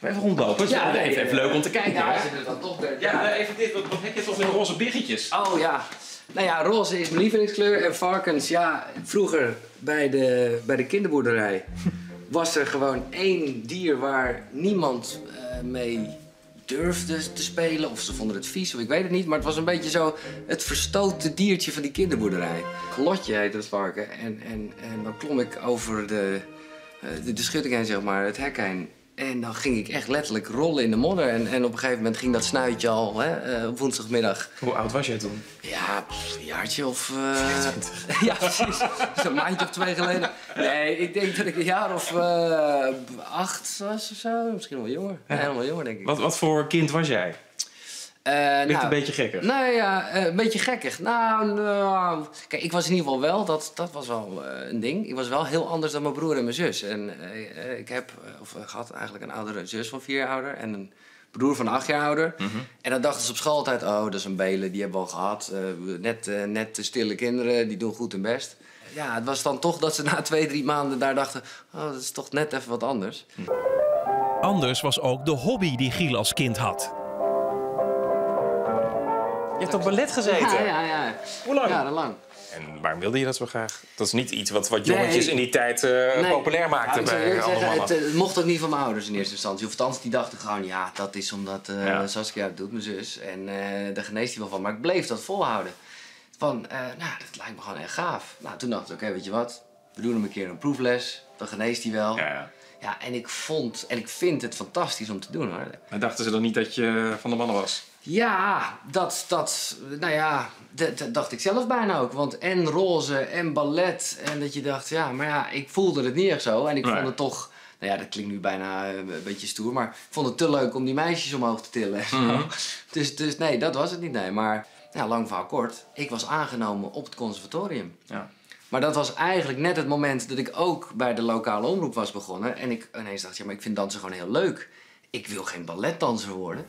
Even rondlopen. Ja, nee, even, even leuk om te kijken. Ja, hè? als je er dan toch bent. Ja, even dit. Wat, wat heb je toch met roze biggetjes? Oh ja. Nou ja, roze is mijn lievelingskleur. En varkens, ja, vroeger bij de, bij de kinderboerderij was er gewoon één dier waar niemand eh, mee durfde te spelen. Of ze vonden het vies, of ik weet het niet. Maar het was een beetje zo het verstoten diertje van die kinderboerderij. Glotje heet het varken. En, en, en dan klom ik over de, eh, de, de schutting heen, zeg maar, het hek heen. En dan ging ik echt letterlijk rollen in de modder. En, en op een gegeven moment ging dat snuitje al hè, eh, woensdagmiddag. Hoe oud was jij toen? Ja, pff, een jaartje of... eh, ja, precies. Zo'n maandje of twee geleden. Nee, ik denk dat ik een jaar of eh, acht was of zo. Misschien wel jonger. Ja. Helemaal jonger, denk ik. Wat, wat voor kind was jij? Eh, Ligt nou, een beetje gekker. Nou ja, eh, een beetje gekkig. Nou, nou, kijk, ik was in ieder geval wel, dat, dat was wel eh, een ding. Ik was wel heel anders dan mijn broer en mijn zus. En eh, eh, ik heb, eh, of eh, gehad eigenlijk een oudere zus van vier jaar ouder en een broer van acht jaar ouder. En dan dachten ze op school altijd, oh, dat is een belen, die hebben we al gehad. Eh, net, eh, net de stille kinderen, die doen goed hun best. Ja, het was dan toch dat ze na twee, drie maanden daar dachten, oh, dat is toch net even wat anders. Anders was ook de hobby die Giel als kind had. Je hebt op ballet gezeten. Ja, ja, ja. Hoe lang? Jarenlang. En waarom wilde je dat zo graag? Dat is niet iets wat, wat jongetjes Nee. in die tijd eh, Nee. populair Nou, zou bij alle zeggen, het, het mocht ook niet van mijn ouders in eerste instantie. Of althans, die dachten gewoon, ja, dat is omdat eh, Ja. Saskia het doet, mijn zus. En eh daar geneest hij wel van. Maar ik bleef dat volhouden. Van, eh, nou, dat lijkt me gewoon echt gaaf. Nou, toen dacht ik, oké, weet je wat? We doen hem een keer een proefles. Dan geneest hij wel. Ja, ja. Ja, en ik vond, en ik vind het fantastisch om te doen, hoor. Maar dachten ze dan niet dat je van de mannen was? Ja, dat, dat, nou ja, dat, dat dacht ik zelf bijna ook. Want en roze en ballet. En dat je dacht, ja, maar ja, ik voelde het niet echt zo. En ik Nee. vond het toch, nou ja, dat klinkt nu bijna eh, een beetje stoer. Maar ik vond het te leuk om die meisjes omhoog te tillen. en zo. dus, dus nee, dat was het niet, nee. Maar, ja, lang verhaal kort. Ik was aangenomen op het conservatorium. Ja. Maar dat was eigenlijk net het moment dat ik ook bij de lokale omroep was begonnen. En ik ineens dacht, ja, maar ik vind dansen gewoon heel leuk. Ik wil geen balletdanser worden.